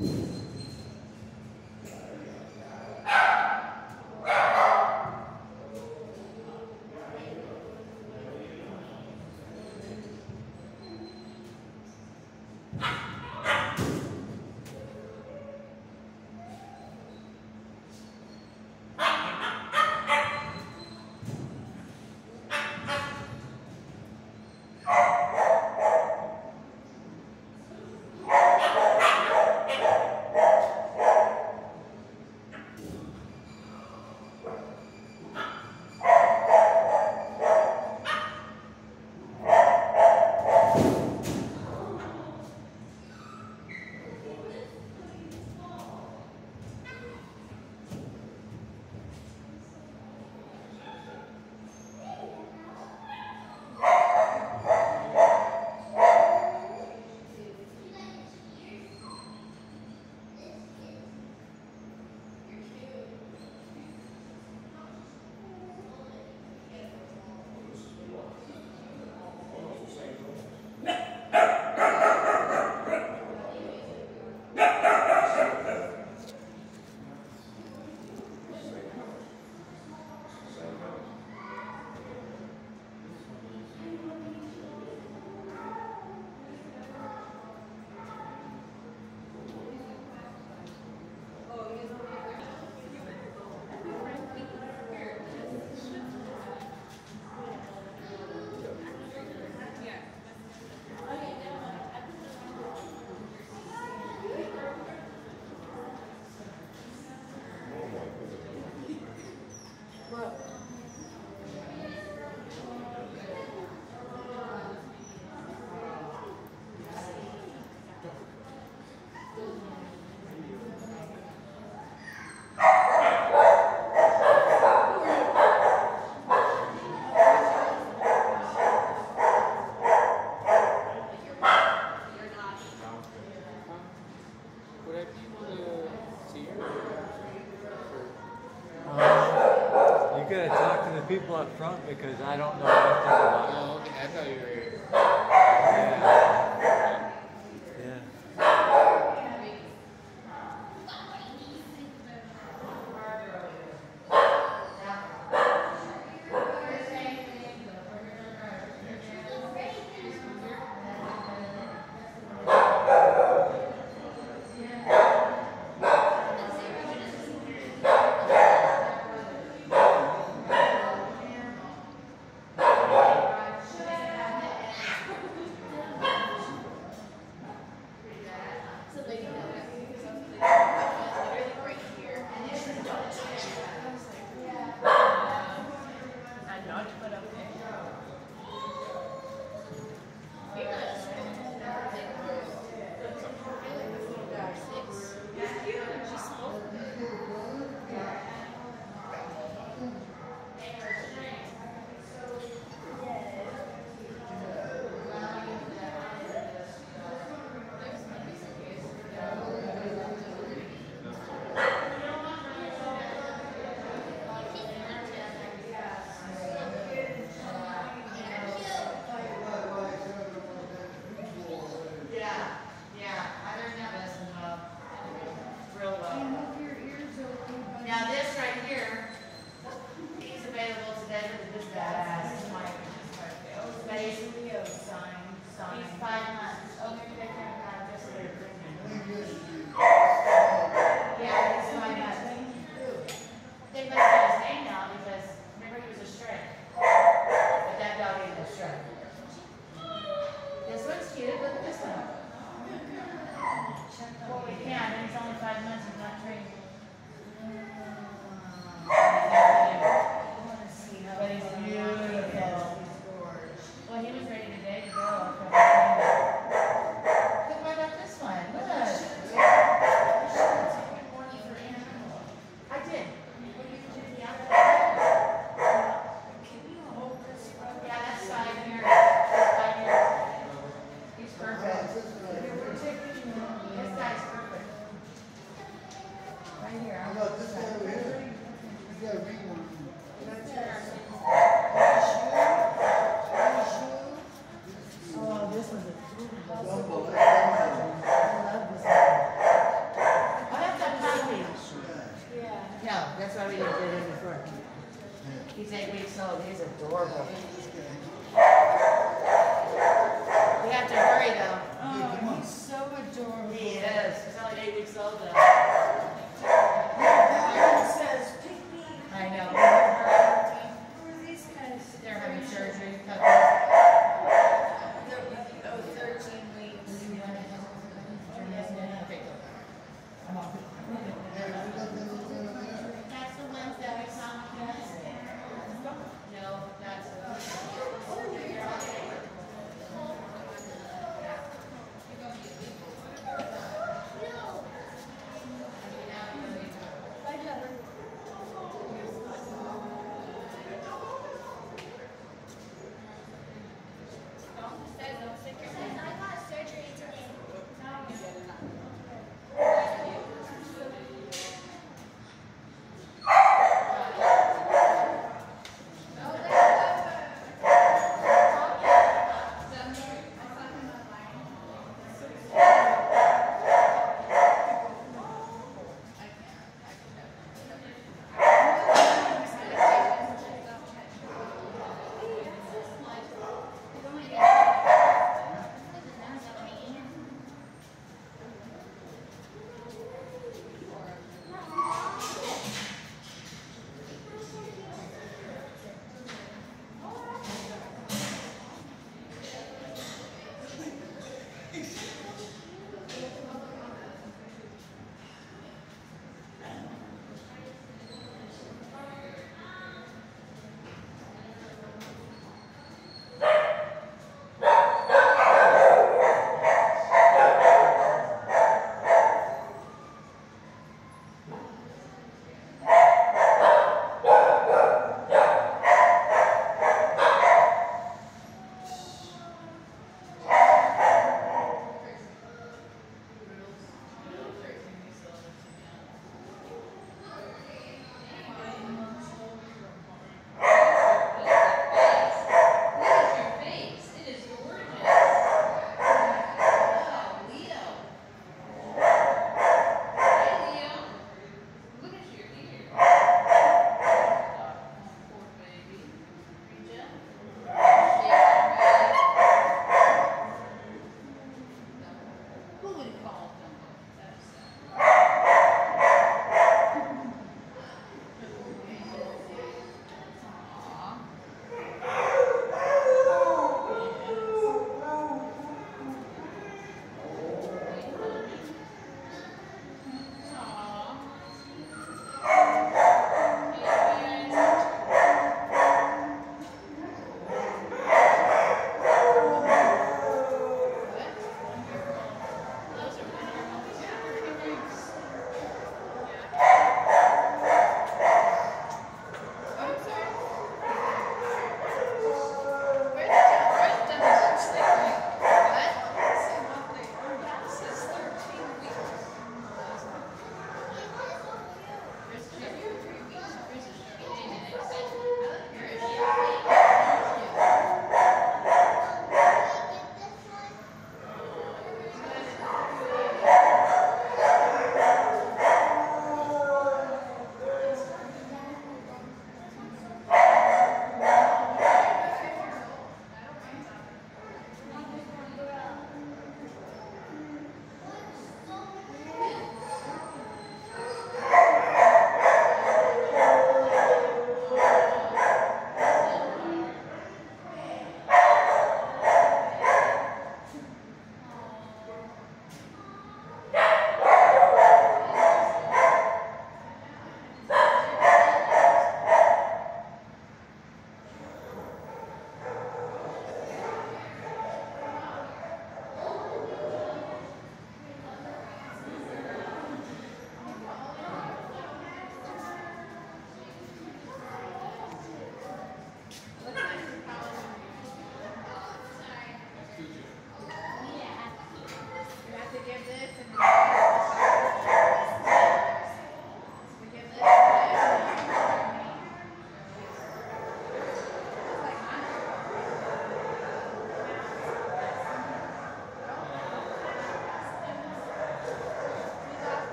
you. you gotta talk to the people up front because I don't know anything about it. Oh, okay. I thought you were. Yeah.